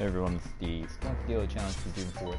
Everyone's the Spelunky Daily Challenge for June 4th,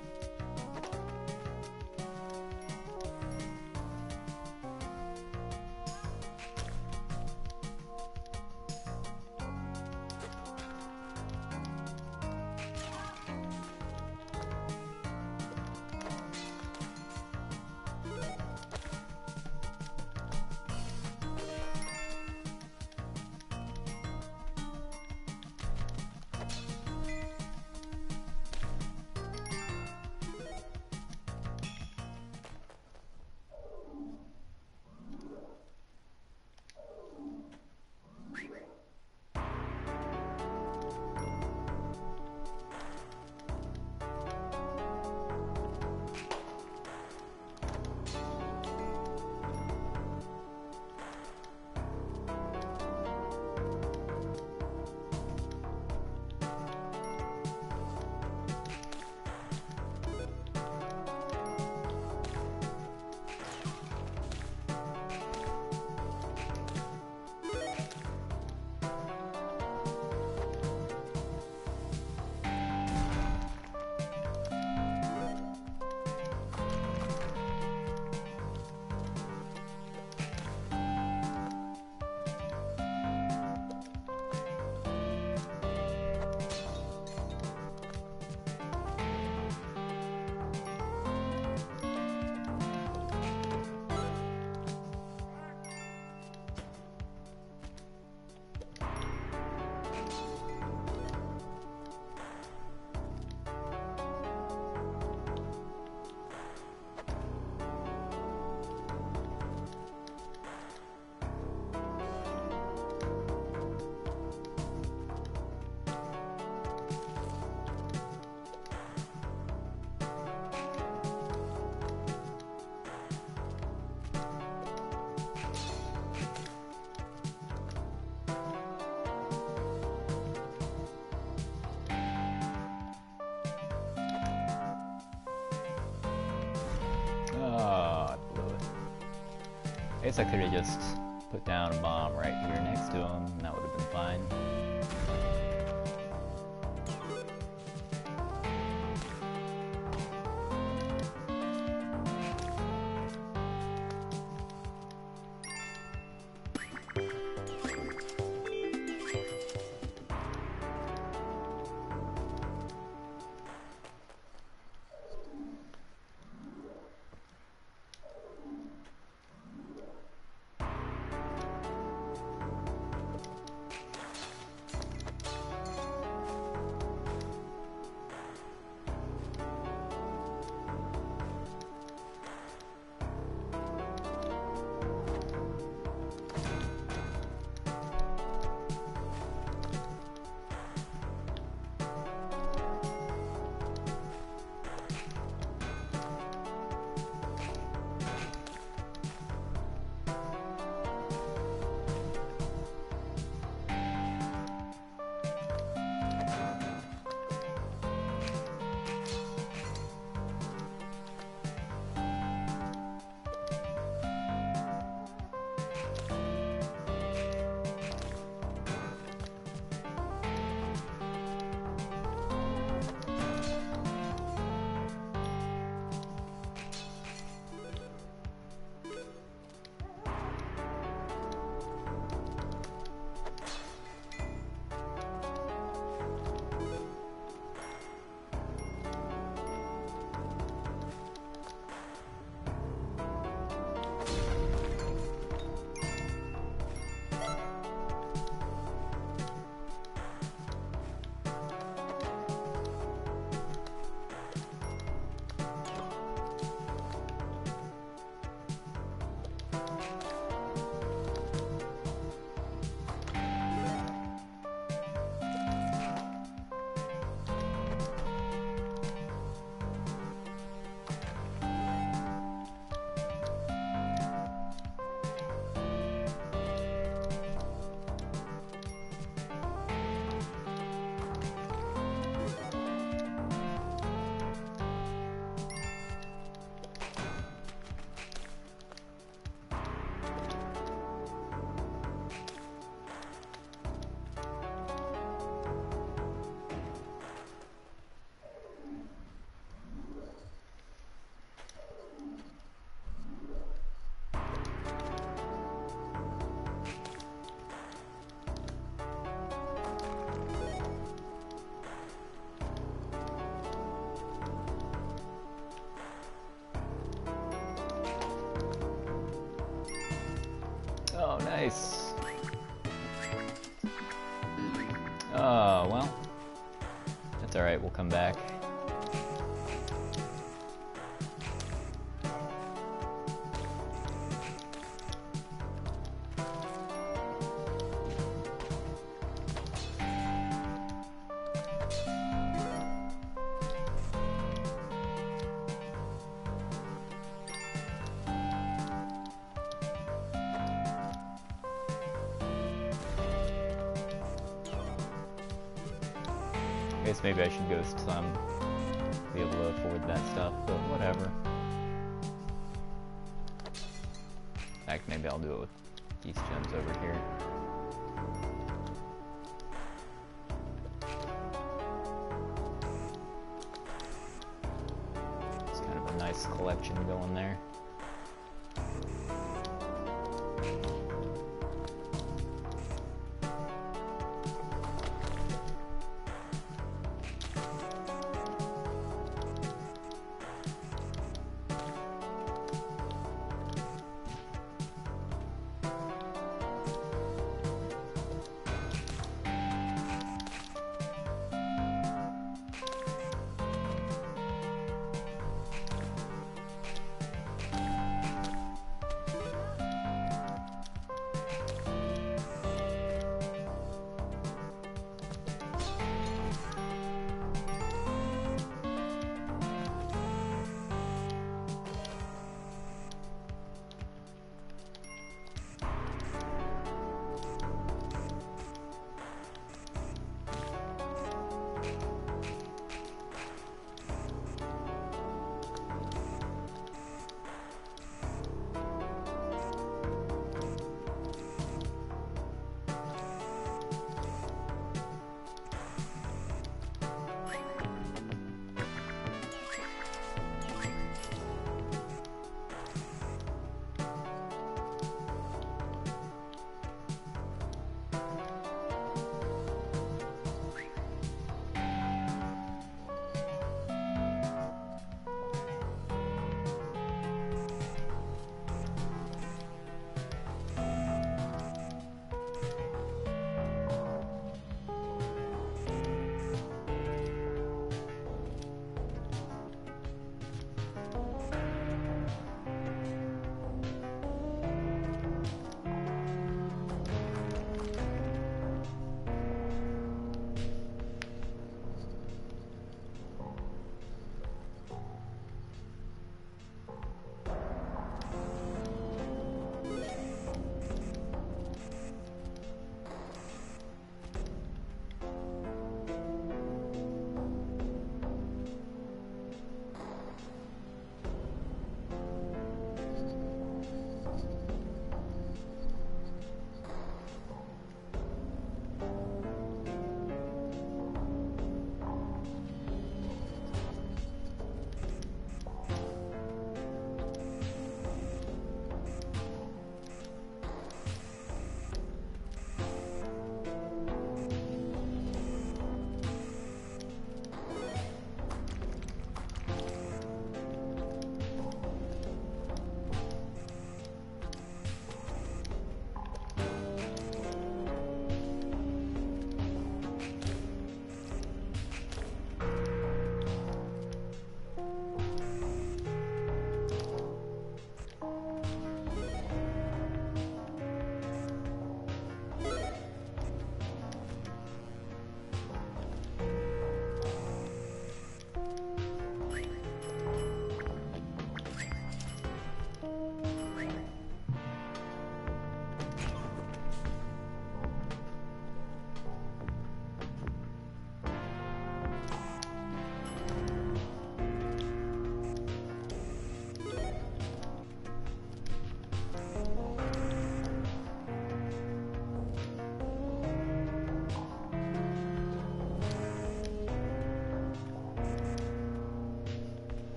2000. guess I could have just put down a bomb right here next to him, and that would have been fine. Come back. Maybe I should go to some, be able to afford that stuff, but whatever. In fact, maybe I'll do it with these gems over here. It's kind of a nice collection going there.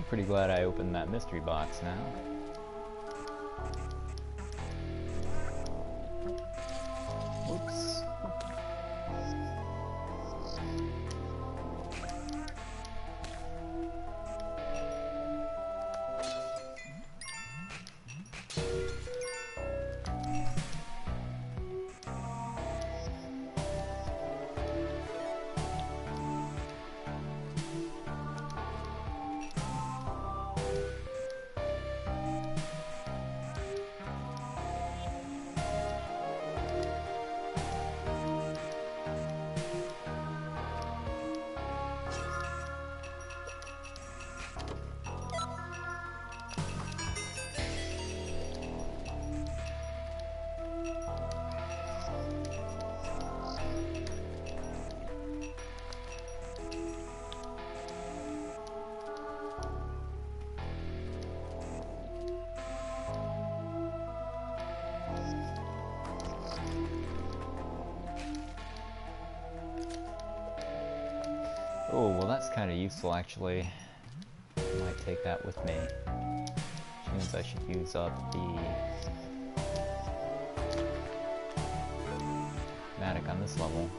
I'm pretty glad I opened that mystery box now. That's kind of useful actually. I might take that with me. Which means I should use up the Mattock on this level.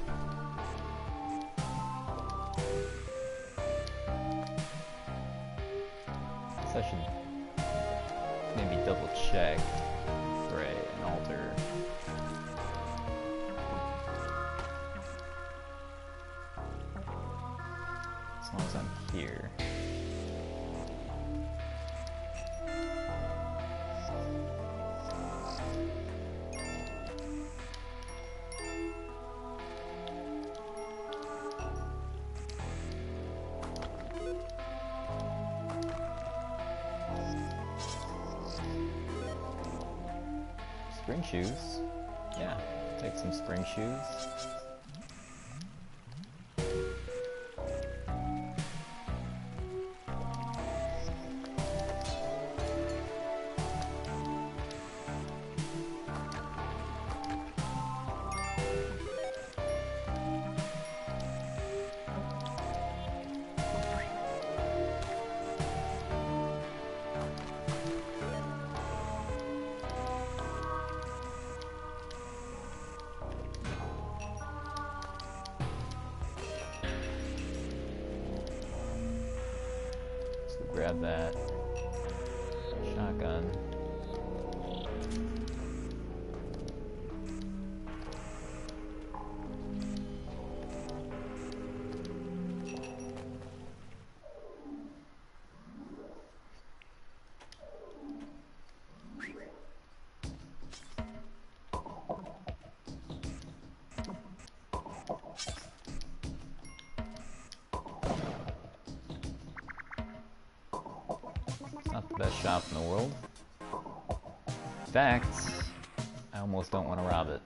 As long as I'm here. Spring shoes? Yeah, take some spring shoes. Shop in the world. In fact, I almost don't want to rob it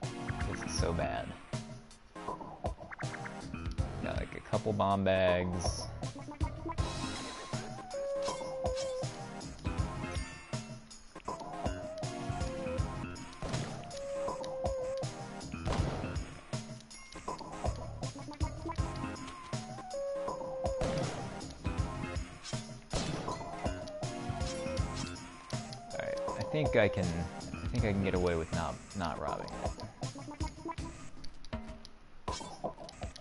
it's so bad. Got like a couple bomb bags. I can I think I can get away with not not robbing.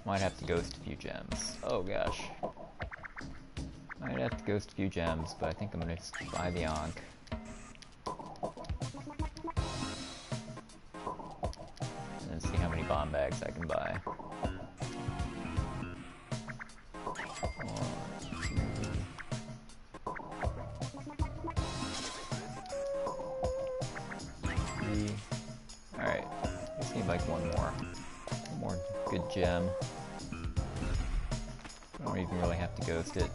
Might have to ghost a few gems. Oh gosh. Might have to ghost a few gems, but I think I'm gonna buy the Ankh. And see how many bomb bags I can buy. One more. One more good gem. I Don't even really have to ghost it.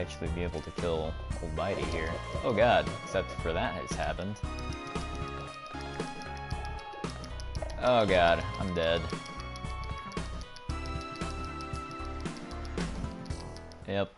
Actually be able to kill old Bitey here. Oh god, except for that has happened. Oh god, I'm dead. Yep.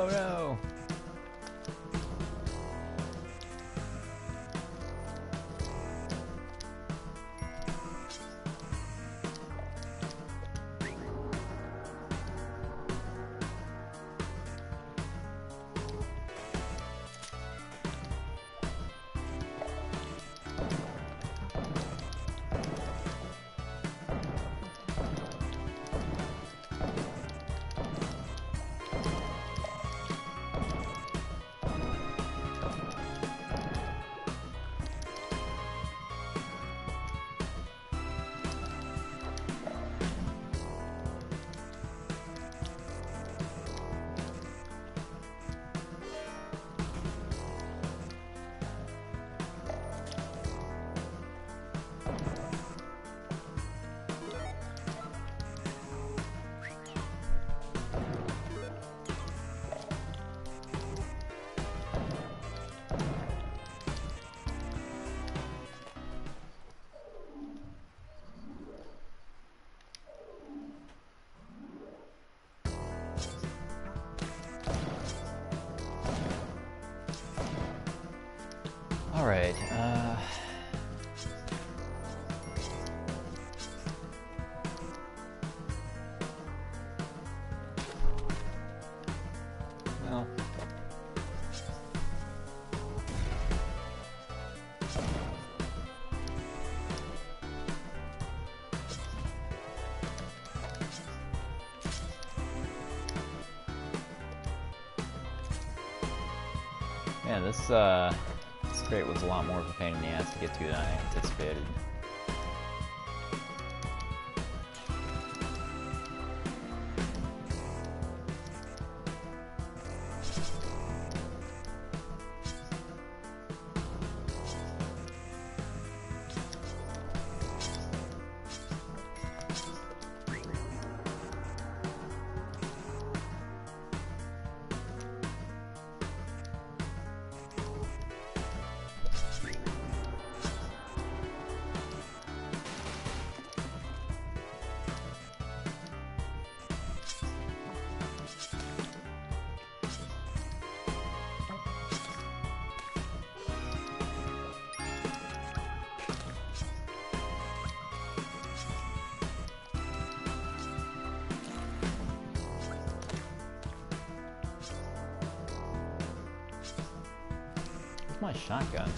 Oh no! This, uh... This crate was a lot more of a pain in the ass to get to than I anticipated. My shotgun?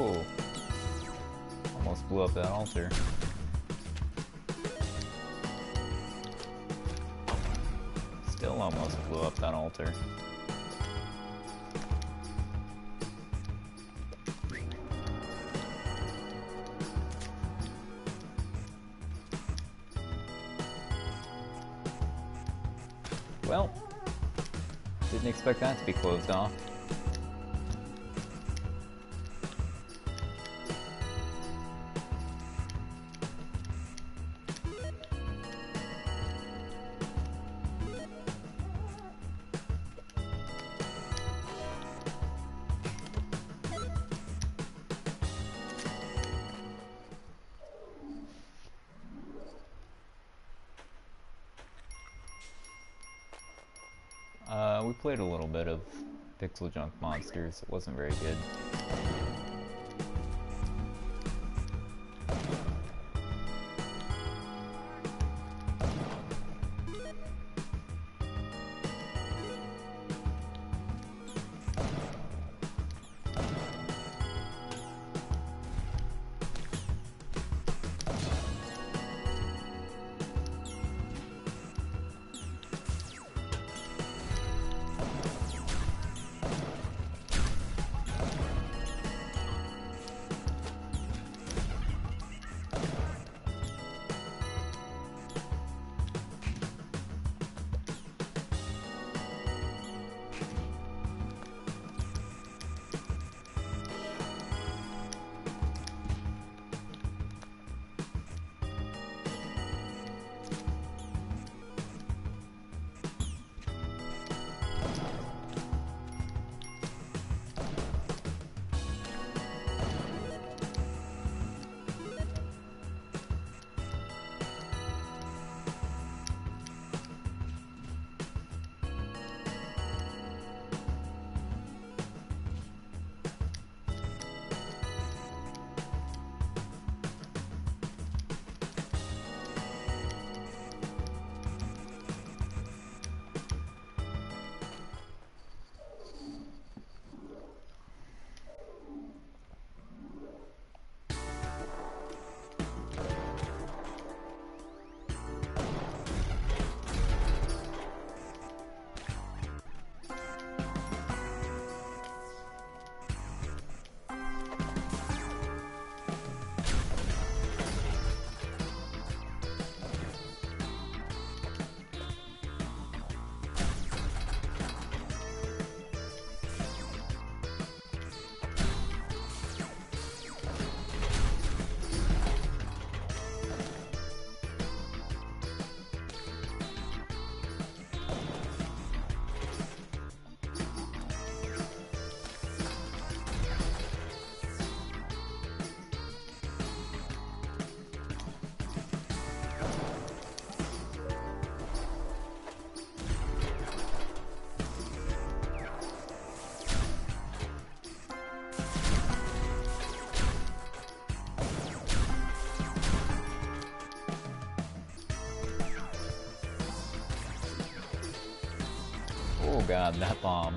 Oh. Almost blew up that altar. Still almost blew up that altar. Well, didn't expect that to be closed off. PixelJunk Monsters. It wasn't very good. God, that bomb.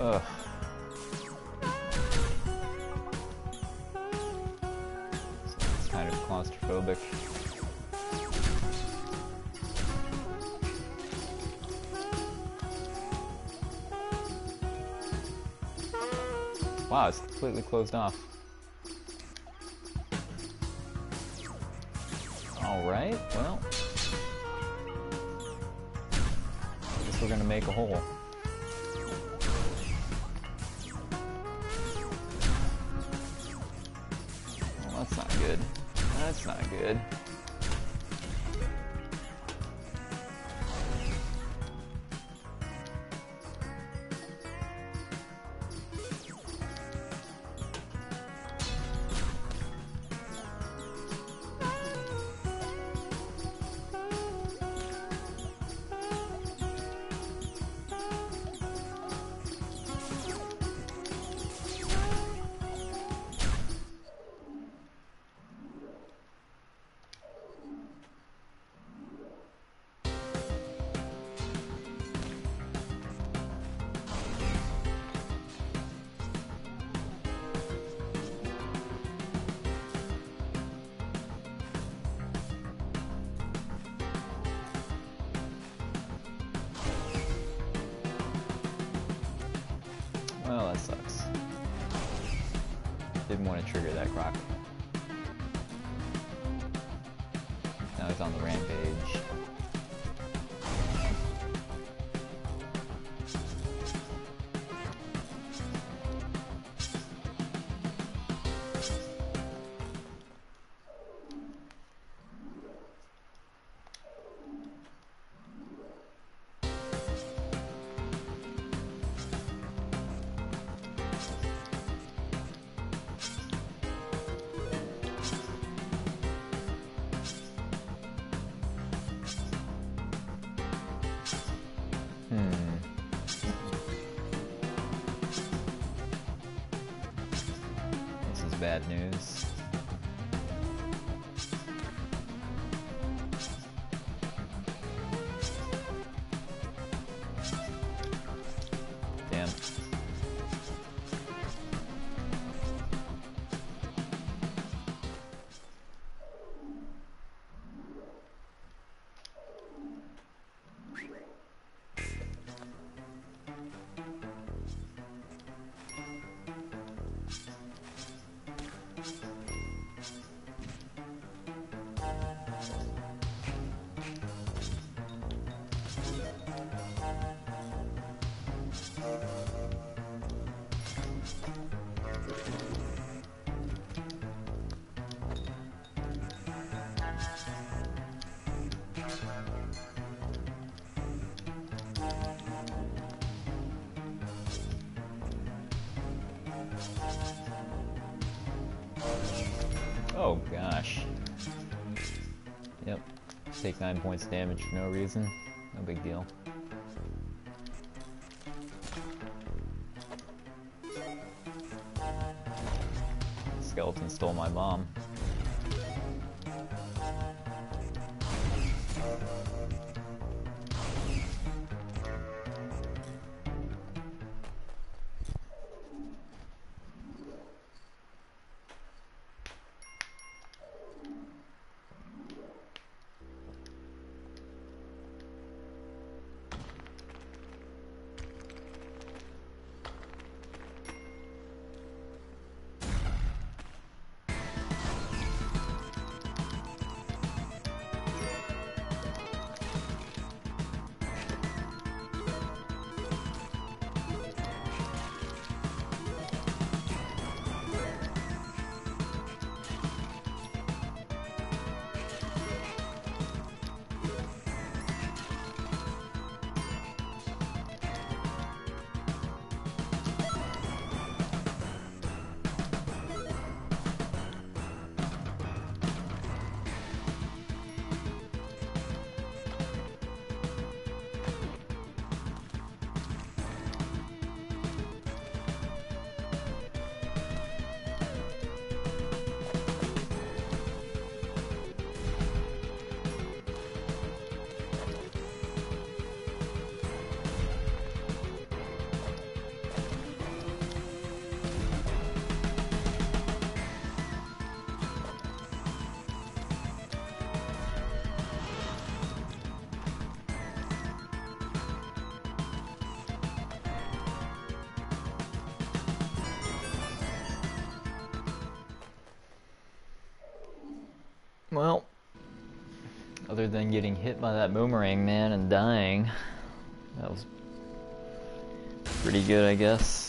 Ugh. It's kind of claustrophobic. Wow, it's completely closed off. That's not good. That's not good. Rampage. Oh gosh. Yep. Take 9 points damage for no reason. No big deal. Skeleton stole my bomb. Well, other than getting hit by that boomerang man and dying, that was pretty good, I guess.